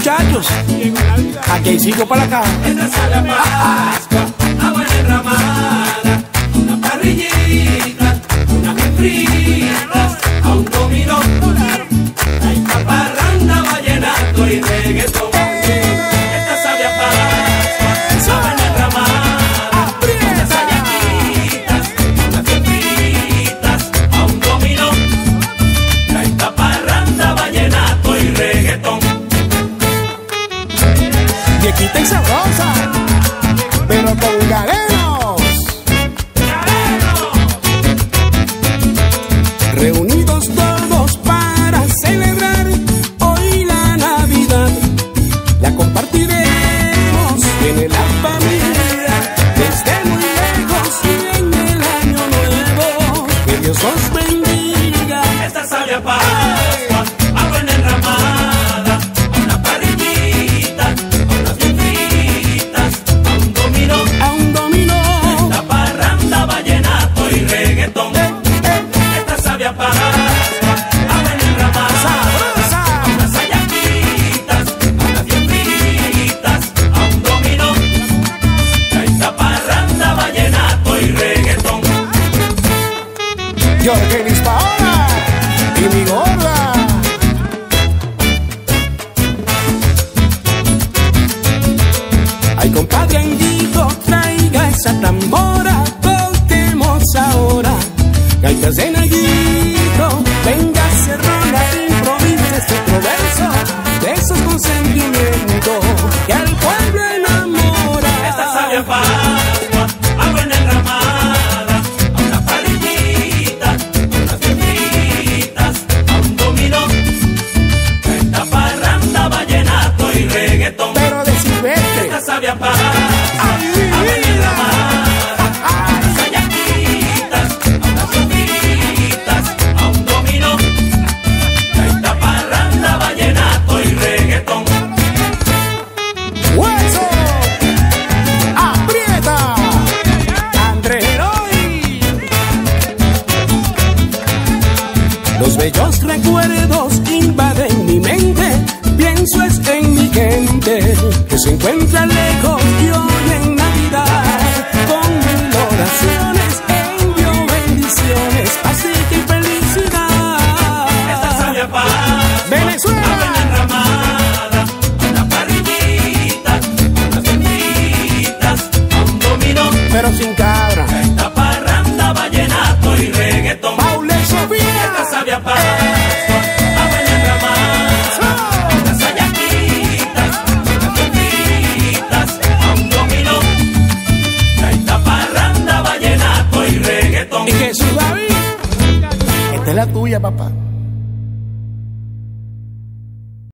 muchachos. Aquí hay cinco para acá. reunidos todos. Jorgenis Paola y mi gorda. Ay, compadre Anguito, traiga esa tambora, toquemos ahora. Gaitas de Naguito, venga a ser Los bellos recuerdos invaden mi mente, pienso es en mi gente que se encuentra lejos Es la tuya, papá.